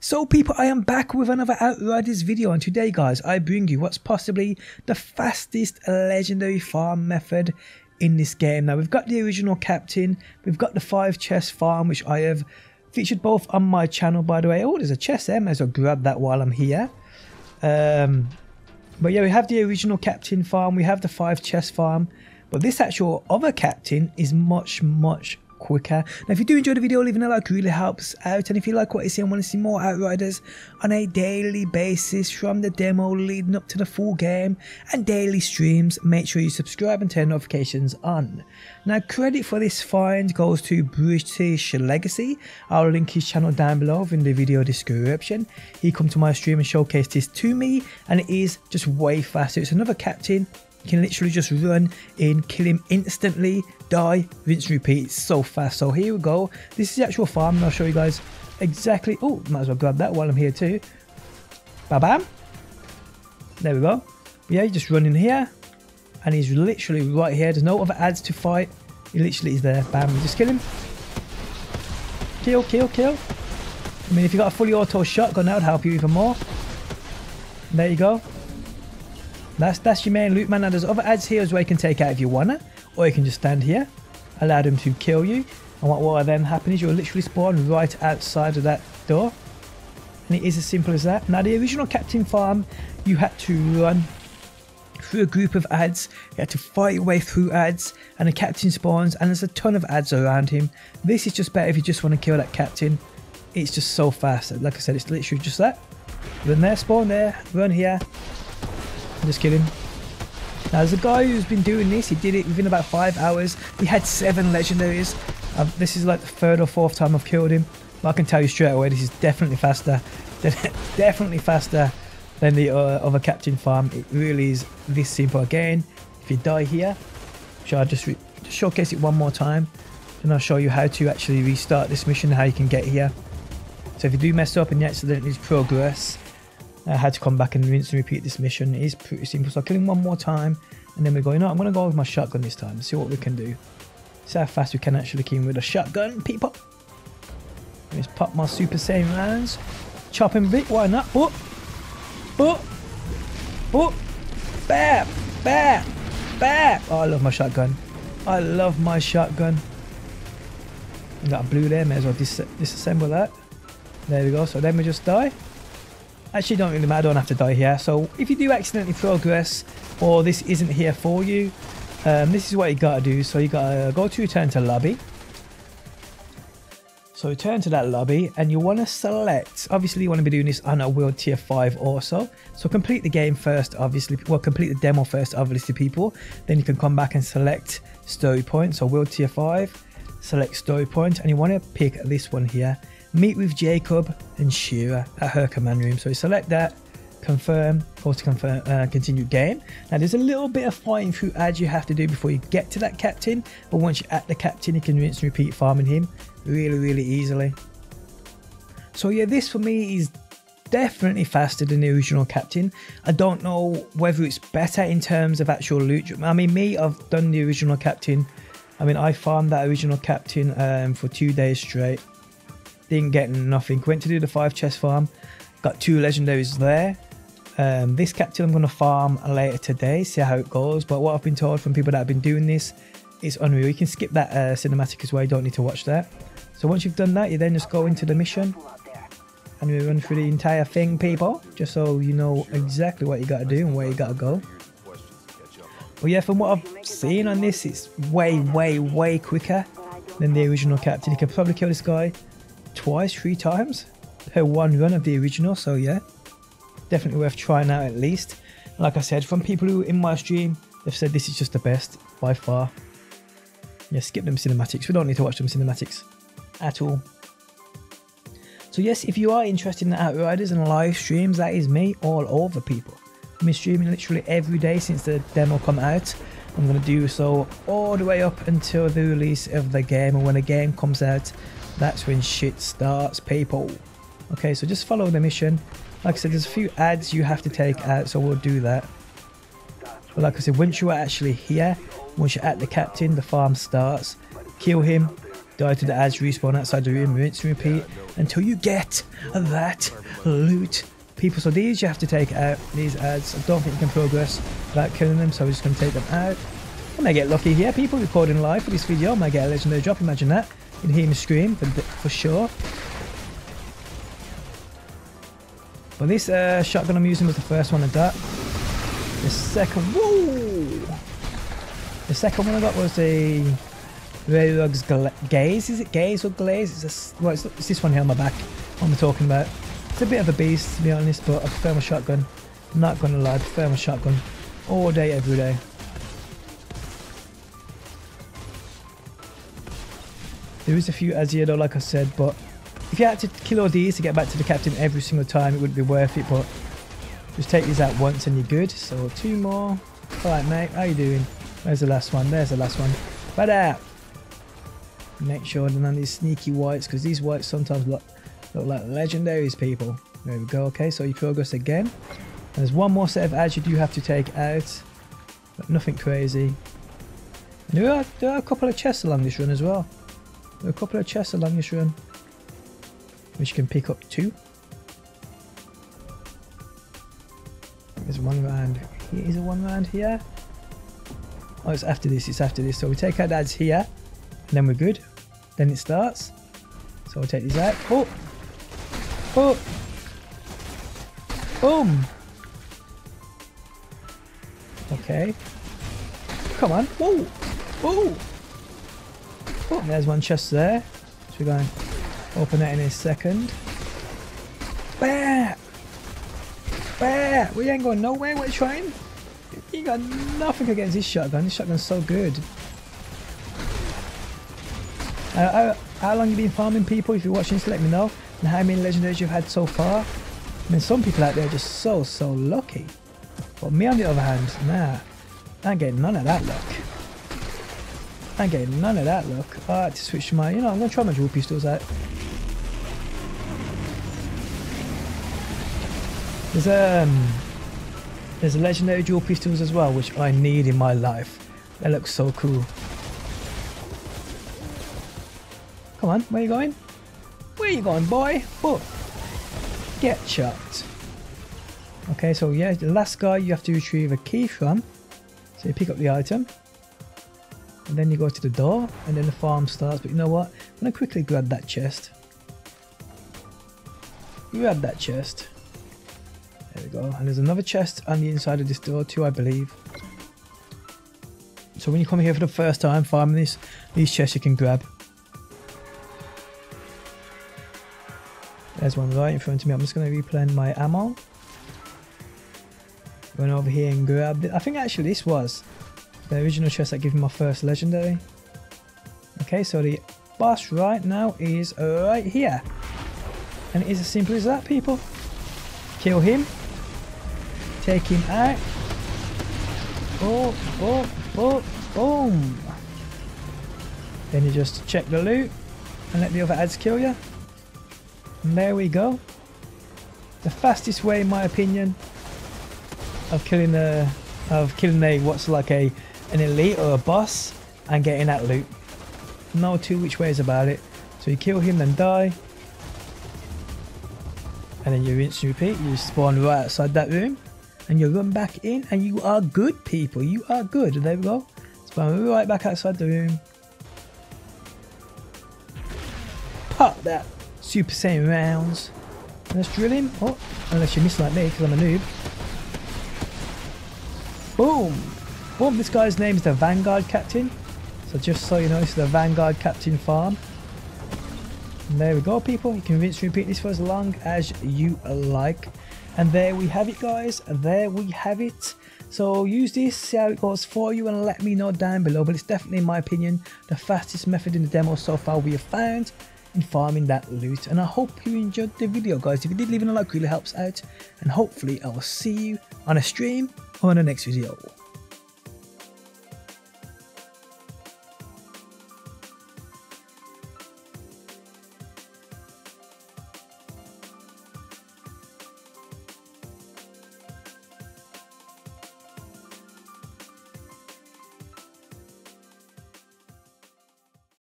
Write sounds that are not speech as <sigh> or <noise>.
So people, I am back with another Outriders video and today guys, I bring you what's possibly the fastest legendary farm method in this game. Now we've got the original captain, we've got the 5 chest farm which I have featured both on my channel by the way. Oh, there's a chest there, may as well grab that while I'm here. Um, but yeah, we have the original captain farm, we have the 5 chest farm, but this actual other captain is much, much quicker. Now, if you do enjoy the video, leaving a like really helps out. And if you like what you see and want to see more Outriders on a daily basis from the demo leading up to the full game and daily streams, make sure you subscribe and turn notifications on. Now, credit for this find goes to British Legacy. I'll link his channel down below in the video description. He come to my stream and showcased this to me, and it is just way faster. It's another captain can literally just run in, kill him instantly, die, rinse, repeat. So fast. So here we go. This is the actual farm, and I'll show you guys exactly. Oh, might as well grab that while I'm here too. Bam, bam. There we go. Yeah, you just run in here, and he's literally right here. There's no other ads to fight. He literally is there. Bam, you just kill him. Kill, kill, kill. I mean, if you got a fully auto shotgun, that would help you even more. There you go. That's that's your main loot man. Now there's other ads here as well you can take out if you wanna, or you can just stand here, allow them to kill you, and what will then happen is you'll literally spawn right outside of that door. And it is as simple as that. Now the original Captain Farm, you had to run through a group of ads, you had to fight your way through ads, and the captain spawns, and there's a ton of ads around him. This is just better if you just want to kill that captain. It's just so fast. Like I said, it's literally just that. Run there, spawn there, run here, just kidding. Now, there's a guy who's been doing this. He did it within about five hours. He had seven legendaries. Um, this is like the third or fourth time I've killed him. But I can tell you straight away, this is definitely faster. <laughs> definitely faster than the uh, other captain farm. It really is this simple. Again, if you die here, shall I just, just showcase it one more time? And I'll show you how to actually restart this mission, how you can get here. So if you do mess up and you accidentally progress, I had to come back and rinse and repeat this mission. It is pretty simple. So I kill him one more time, and then we go, you know, I'm going to go with my shotgun this time. See what we can do. See how fast we can actually kill him with a shotgun, people. Let's pop my Super Saiyan rounds. Chop him bit, why not? But, but, but, bam, bam, bam. Oh, I love my shotgun. I love my shotgun. Got a blue there, may as well dis disassemble that. There we go, so then we just die. Actually, don't really matter. I don't have to die here. So if you do accidentally progress or this isn't here for you, um, this is what you got to do. So you got to go to return to lobby. So return to that lobby and you want to select, obviously you want to be doing this on a world tier 5 also. So complete the game first, obviously, well complete the demo first, obviously people. Then you can come back and select story point. So world tier 5, select story point and you want to pick this one here meet with Jakub and Shira at her command room. So you select that, confirm, go to confirm, uh, continue game. Now there's a little bit of fighting through ads you have to do before you get to that captain, but once you're at the captain, you can rinse and repeat farming him really, really easily. So yeah, this for me is definitely faster than the original captain. I don't know whether it's better in terms of actual loot. I mean, me, I've done the original captain. I mean, I farmed that original captain um, for two days straight. Didn't get nothing. Went to do the five chest farm. Got two legendaries there. Um, this captain I'm going to farm later today, see how it goes. But what I've been told from people that have been doing this is unreal. You can skip that uh, cinematic as well, you don't need to watch that. So once you've done that, you then just go into the mission and we run through the entire thing, people, just so you know exactly what you got to do and where you got to go. But yeah, from what I've seen on this, it's way, way, way quicker than the original captain. You can probably kill this guy twice, three times per one run of the original. So yeah, definitely worth trying out at least. Like I said, from people who in my stream, they've said this is just the best by far. Yeah, skip them cinematics. We don't need to watch them cinematics at all. So yes, if you are interested in Outriders and live streams, that is me all over people. I've been streaming literally every day since the demo come out. I'm going to do so all the way up until the release of the game and when the game comes out that's when shit starts, people. Okay, so just follow the mission. Like I said, there's a few ads you have to take out, so we'll do that. But like I said, once you are actually here, once you're at the captain, the farm starts. Kill him, Die to the ads, respawn outside the room, rinse and repeat until you get that loot. People, so these you have to take out, these ads. I don't think you can progress without killing them, so we're just going to take them out. I may get lucky here, people recording live for this video. I might get a legendary drop, imagine that. You can hear me scream for, for sure. But this uh, shotgun I'm using was the first one I got. The second, whoa! The second one I got was the Rayrugs Gaze. Is it Gaze or Glaze? It's, a, well, it's, it's this one here on my back. What am I talking about? It's a bit of a beast to be honest, but I prefer my shotgun. I'm not gonna lie, I prefer my shotgun all day, every day. There is a few though, like I said, but if you had to kill all these to get back to the captain every single time, it wouldn't be worth it, but just take these out once and you're good. So two more. Alright mate, how you doing? Where's the last one? There's the last one. Right out! Make sure none of these sneaky whites, because these whites sometimes look, look like legendaries, people. There we go, okay, so you progress again. There's one more set of ads you do have to take out, but nothing crazy. And there are, there are a couple of chests along this run as well. A couple of chests along this run, which you can pick up too. There's one round here. Is there one round here? Oh, it's after this. It's after this. So we take our dads here, and then we're good. Then it starts. So we'll take these out. Oh! Oh! Boom! Okay. Come on. Whoa! Whoa! Oh, there's one chest there. So we're going to open that in a second. Bah! Bah! We ain't going nowhere, we're trying. You got nothing against this shotgun. This shotgun's so good. Uh, how, how long you been farming people? If you're watching this, let me know. And how many legendaries you've had so far. I mean, some people out there are just so, so lucky. But me on the other hand, nah. I ain't getting none of that luck. I ain't getting none of that look. I had to switch my, you know, I'm going to try my dual pistols out. There's um, there's a legendary dual pistols as well, which I need in my life. That looks so cool. Come on, where you going? Where you going, boy? Oh, get chucked. Okay, so yeah, the last guy you have to retrieve a key from. So you pick up the item. And then you go to the door, and then the farm starts. But you know what? I'm going to quickly grab that chest. Grab that chest. There we go. And there's another chest on the inside of this door too, I believe. So when you come here for the first time farming this, these chests you can grab. There's one right in front of me. I'm just going to replenish my ammo. Run over here and grab it. I think actually this was the original chest that gave me my first legendary. Okay, so the boss right now is right here. And it is as simple as that, people. Kill him. Take him out. Oh, oh, oh, boom. Then you just check the loot and let the other ads kill you. And there we go. The fastest way, in my opinion, of killing a of killing a what's like a an elite or a boss and getting that loot. No two which ways about it. So you kill him, then die, and then you rinse and repeat. You spawn right outside that room, and you run back in, and you are good, people. You are good. And there we go. Spawn right back outside the room. Pop that Super Saiyan rounds. Let's drill him. Oh, unless you miss like me, because I'm a noob. Boom! Boom, this guy's name is the Vanguard Captain. So just so you know, it's the Vanguard Captain farm. And there we go, people. You can rinse repeat this for as long as you like. And there we have it, guys. There we have it. So use this, see how it goes for you, and let me know down below. But it's definitely, in my opinion, the fastest method in the demo so far we have found in farming that loot. And I hope you enjoyed the video, guys. If you did, leaving a like really helps out. And hopefully, I will see you on a stream or in the next video.